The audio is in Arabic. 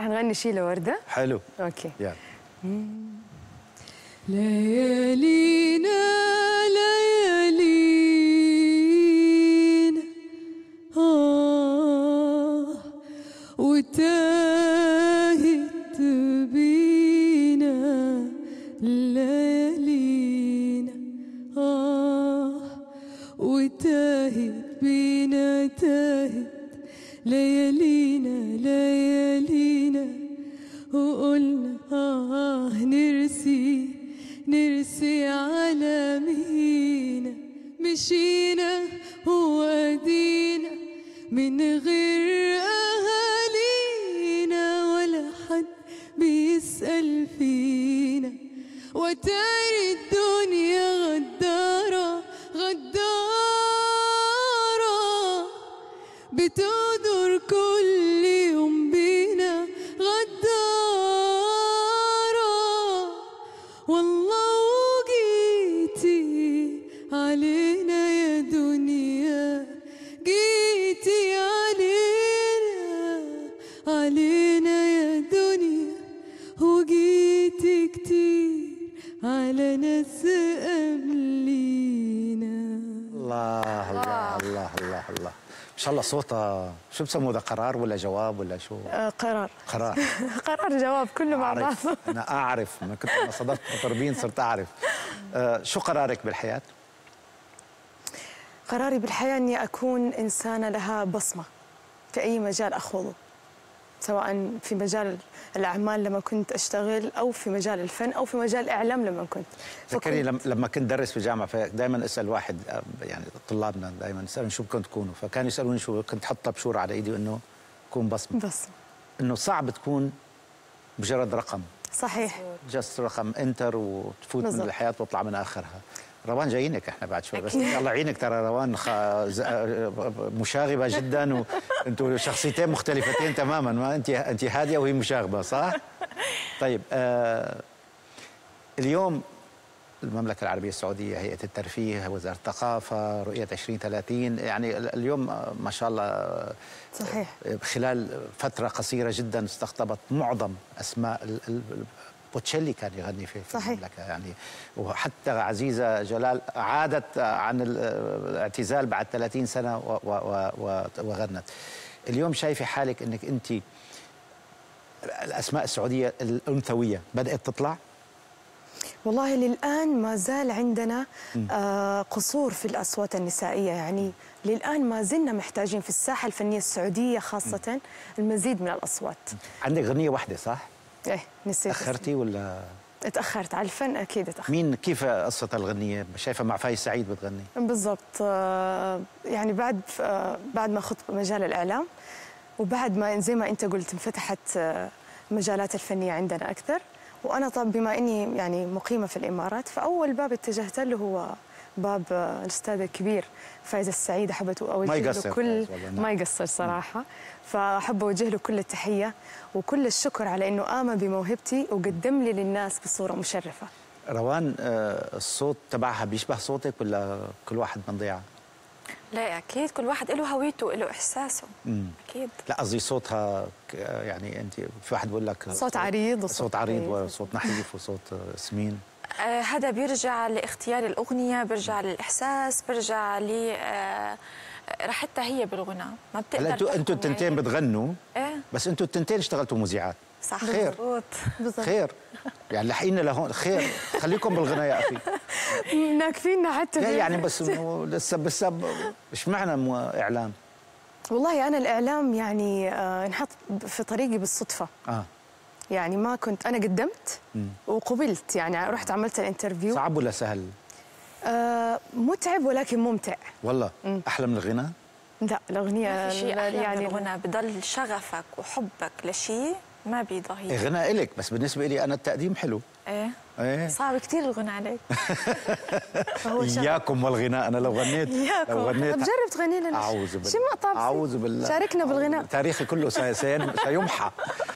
هنغني شي لوردة؟ حلو. أوكي. يلا. ليالينا ليالينا. آه وتاهت بينا ليالينا آه وتاهت بينا تاهت ليالينا ليالينا. وقلنا آه نرسي نرسي على مينا مشينا وأدينا من غير أهالينا ولا حد بيسأل فينا. وتاري الدنيا غدارة غدارة. بتقدر كل يوم بينا غدارة. والله وجيتي علينا يا دنيا. جيتي علينا علينا يا دنيا. وجيتي كتير على ناس ما شاء الله صوتها شو بسموه ده قرار ولا جواب ولا شو؟ آه قرار. قرار. قرار جواب كله مع بعض أنا أعرف. ما كنت لما صدقت مطربين صرت أعرف. آه شو قرارك بالحياة؟ قراري بالحياة أني أكون إنسانة لها بصمة في أي مجال أخوضه. سواء في مجال الأعمال لما كنت أشتغل أو في مجال الفن أو في مجال الإعلام لما كنت. ذكرني فكنت- لما كنت درس في جامعة فدائما أسأل واحد يعني طلابنا دائما اسالهم شو بدكم تكونوا؟ فكانوا يسألوني شو كنت أحط طبشور على إيدي إنه كون بصمة. بصمة. إنه صعب تكون مجرد رقم. صحيح. جست رقم انتر وتفوت من بالضبط. الحياة وتطلع من آخرها. روان جايينك إحنا بعد شوي بس. الله يعينك ترى روان خ... ز... مشاغبة جدا وأنتم شخصيتين مختلفتين تماما ما انت انت هادية وهي مشاغبة صح؟ طيب آه اليوم المملكة العربية السعودية هيئة الترفيه وزارة الثقافة رؤية 2030 يعني ال- اليوم ما شاء الله صحيح. آه، خلال فترة قصيرة جدا استقطبت معظم أسماء بوتشيلي كان يغني في في صحيح. المملكة يعني. وحتى عزيزة جلال عادت عن ال- الاعتزال بعد 30 سنة و- و- و- وغنت. اليوم شايفة حالك أنك أنت الأسماء السعودية الأنثوية بدأت تطلع؟ والله للآن ما زال عندنا آه قصور في الأصوات النسائية. يعني للآن ما زلنا محتاجين في الساحة الفنية السعودية خاصة المزيد من الأصوات. عندك غنية واحدة صح؟ إيه نسيت تأخرتي ولا؟ اتأخرت على الفن أكيد اتأخرت. مين كيف قصة الغنية؟ شايفة مع فايز سعيد بتغني؟ بالضبط آه، يعني بعد آه، بعد ما خضت مجال الإعلام وبعد ما زي ما أنت قلت انفتحت آه، المجالات الفنية عندنا أكثر وأنا طب بما إني يعني مقيمة في الإمارات فأول باب اتجهت له هو باب آه، الأستاذ الكبير فايز السعيد أحب أوجه ما له كل نعم. ما يقصر صراحة فأحب أوجه له كل التحية وكل الشكر على إنه آمن بموهبتي وقدم لي للناس بصورة مشرفة روان آه، الصوت تبعها بيشبه صوتك ولا كل واحد من ضيعة؟ لا أكيد كل واحد له هويته له إحساسه مم. أكيد لا قصدي صوتها يعني أنت في واحد بيقول لك صوت عريض وصوت صوت عريض. وصوت نحيف وصوت آه، سمين آه هذا بيرجع لاختيار الأغنية بيرجع للإحساس بيرجع ل آه راحتها هي بالغناء ما بتقدر هلا أنتوا أنتوا التنتين يعني. بتغنوا إيه. بس أنتوا التنتين اشتغلتوا مذيعات. صح. خير. بالضبط. خير. يعني لحقينا لهون. خير. خليكم بالغناء يا أخي. ناكفينا حتى يعني بس لسه بس إيش معنى مو إعلام؟ والله أنا الإعلام يعني آه، انحط في طريقي بالصدفة. آه. يعني ما كنت أنا قدمت وقبلت يعني رحت عملت الانترفيو. صعب ولا سهل؟ آه متعب ولكن ممتع. والله. أحلى من الغناء؟ لا الأغنية ما في شيء أحلى يعني يعني الغنى بضل شغفك وحبك لشيء ما بيضاهي إيه غناء إلك بس بالنسبة لي أنا التقديم حلو. إيه. إيه. صعب كثير الغنى عليك. إياكم والغناء أنا لو غنيت. لو غنيت طب جرب تغني لنا. أعوذ بالله. شو ما طاب أعوذ بالله. شاركنا بالغناء. تاريخي كله سيمحى.